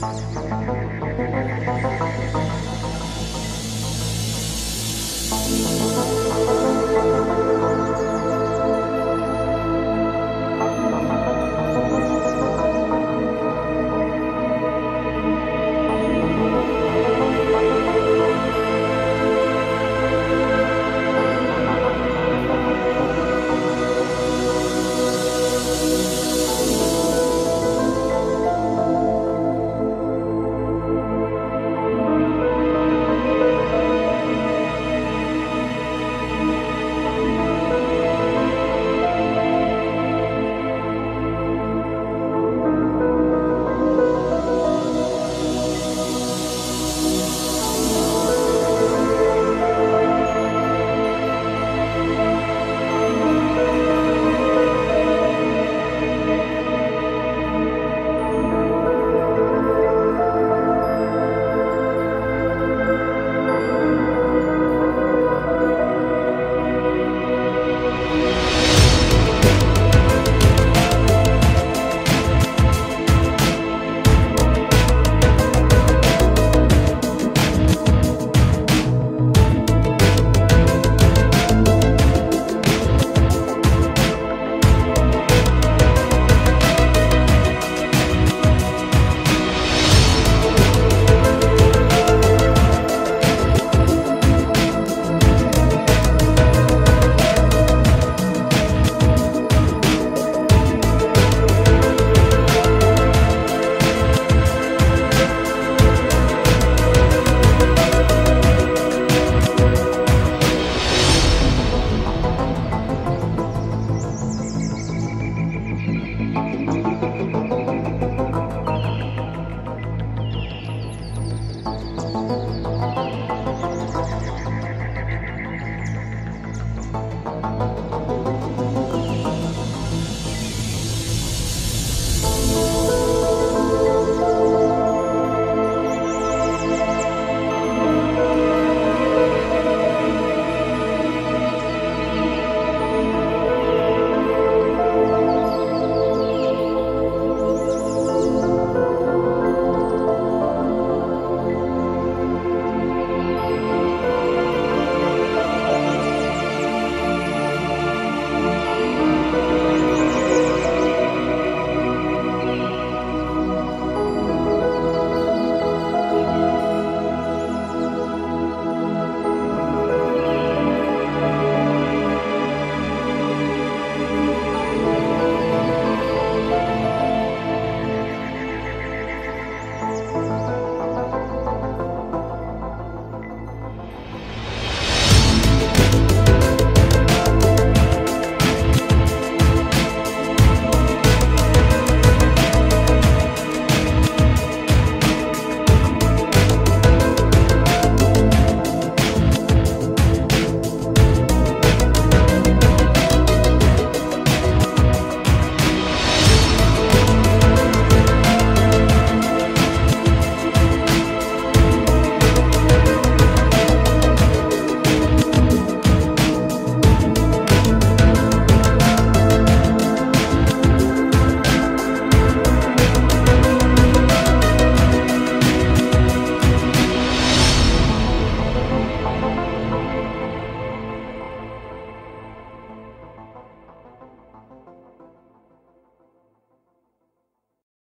Música